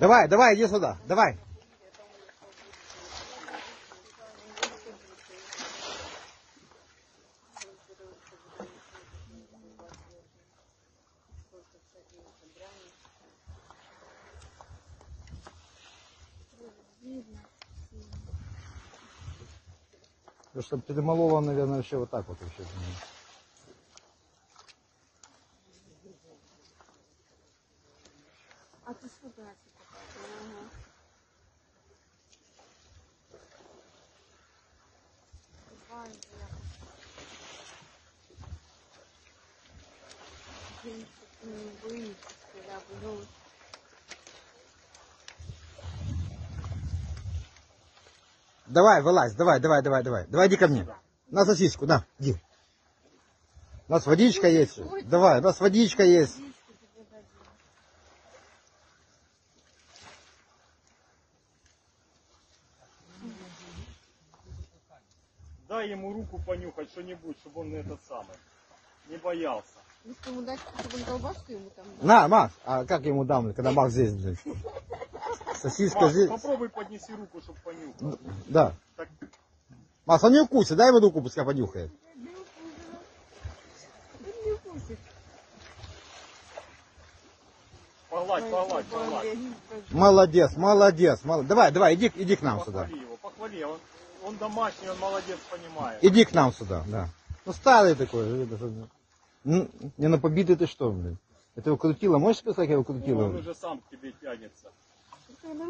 Давай, давай, иди сюда, давай. Потому что перемолола, наверное, вообще вот так вот вообще. А ти що далі Ага. Давай вже якось. Він не боїться стріляти. Ну, Давай, вылазь, давай, давай, давай, давай. Давай, иди ко мне. На сосиску, на, иди. У нас водичка есть. Давай, у нас водичка есть. Дай ему руку понюхать что-нибудь, чтобы он этот самый не боялся. Ви ж тому дати, щоб він колбаску йому там дав? На, Макс, а как ему дам, когда Макс здесь, блин? Сосиска Макс, здесь. попробуй поднеси руку, чтобы понюхал. Да. Так, Макс, он не укусит, дай ему руку, пускай понюхает. Погладь, погладь, погладь. Молодец, молодец, молодец. Давай, давай, иди, иди к нам сюда. Похвали его, похвали. Он, он домашний, он молодец, понимает. Иди к нам сюда, да. Ну, старый такой. Ну, Не, ну побитый ты что, блин? Это его крутило, можешь сказать, как я его крутило? Он уже сам к тебе тянется. На